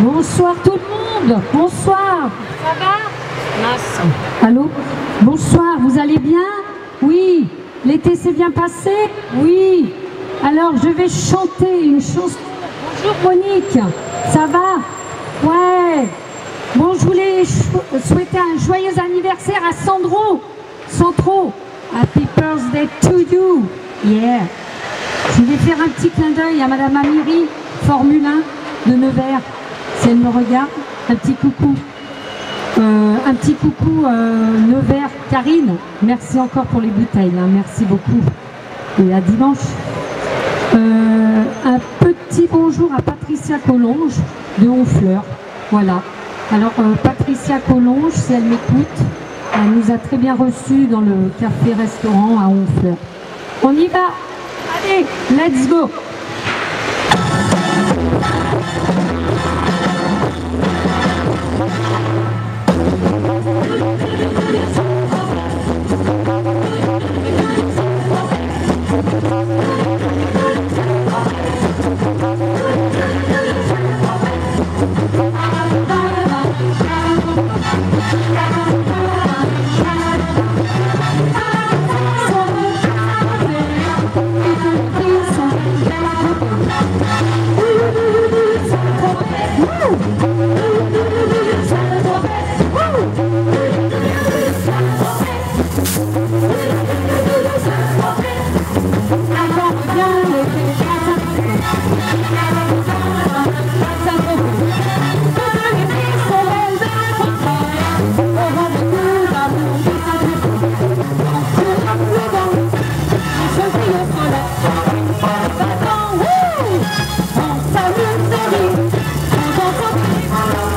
Bonsoir tout le monde. Bonsoir. Ça va? Mince. Allô? Bonsoir, vous allez bien? Oui. L'été s'est bien passé? Oui. Alors je vais chanter une chanson. Bonjour Monique. Ça va? Ouais. Bon, je voulais souhaiter un joyeux anniversaire à Sandro. Sandro. Happy birthday to you. Yeah. Je vais faire un petit clin d'œil à Madame Amiri, Formule 1 de Nevers. Si elle me regarde, un petit coucou. Euh, un petit coucou euh, Nevers, Karine. Merci encore pour les bouteilles. hein. Merci beaucoup. Et à dimanche. Euh, un petit bonjour à Patricia Collonge de Honfleur. Voilà. Alors Patricia Collonge, si elle m'écoute, elle nous a très bien reçus dans le café-restaurant à Honfleur. On y va Allez, let's go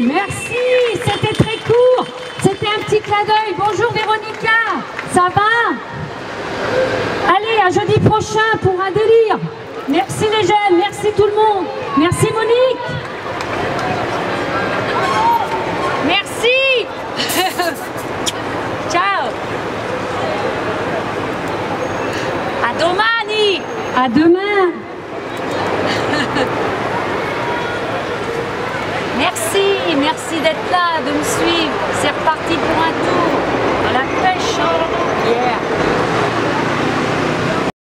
Merci, c'était très court. C'était un petit clin d'œil. Bonjour Véronica, ça va? Allez, à jeudi prochain pour un délire. Merci les jeunes, merci tout le monde. Merci Monique. Merci Ciao A domani À demain. d'être là, de me suivre. C'est reparti pour